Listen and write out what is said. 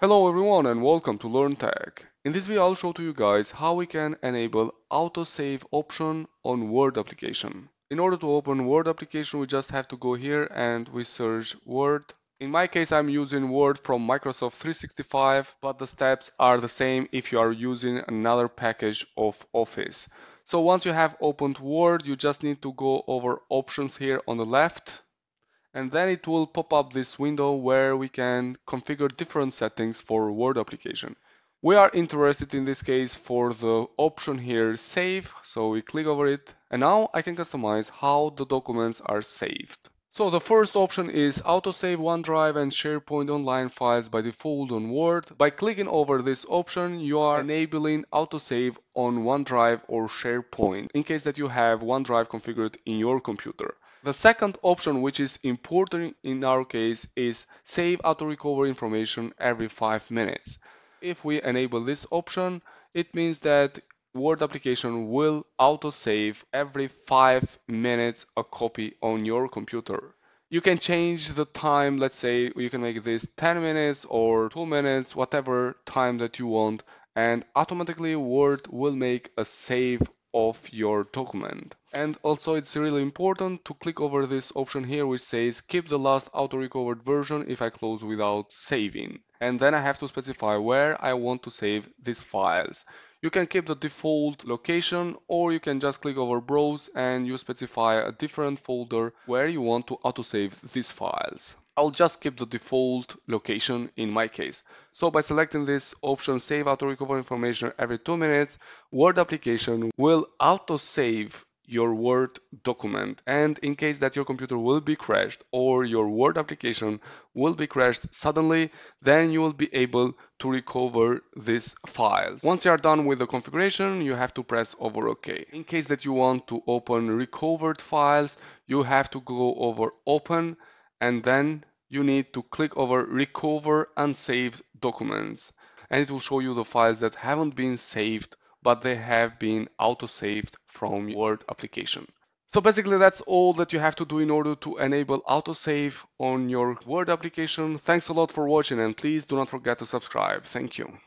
Hello everyone and welcome to Learn Tech. In this video I'll show to you guys how we can enable autosave option on Word application. In order to open Word application we just have to go here and we search Word. In my case I'm using Word from Microsoft 365 but the steps are the same if you are using another package of Office. So once you have opened Word you just need to go over options here on the left and then it will pop up this window where we can configure different settings for Word application. We are interested in this case for the option here save, so we click over it and now I can customize how the documents are saved. So the first option is autosave OneDrive and SharePoint online files by default on Word. By clicking over this option, you are enabling autosave on OneDrive or SharePoint in case that you have OneDrive configured in your computer. The second option, which is important in our case, is save auto recover information every five minutes. If we enable this option, it means that Word application will auto-save every 5 minutes a copy on your computer. You can change the time, let's say you can make this 10 minutes or 2 minutes, whatever time that you want, and automatically Word will make a save of your document. And also it's really important to click over this option here which says keep the last auto-recovered version if I close without saving. And then I have to specify where I want to save these files. You can keep the default location or you can just click over browse and you specify a different folder where you want to autosave these files. I'll just keep the default location in my case. So by selecting this option save auto recover information every two minutes, Word application will autosave your Word document. And in case that your computer will be crashed or your Word application will be crashed suddenly, then you will be able to recover these files. Once you are done with the configuration, you have to press over OK. In case that you want to open recovered files, you have to go over Open and then you need to click over Recover Unsaved Documents and it will show you the files that haven't been saved but they have been auto-saved from Word application. So basically that's all that you have to do in order to enable autosave on your Word application. Thanks a lot for watching and please do not forget to subscribe. Thank you.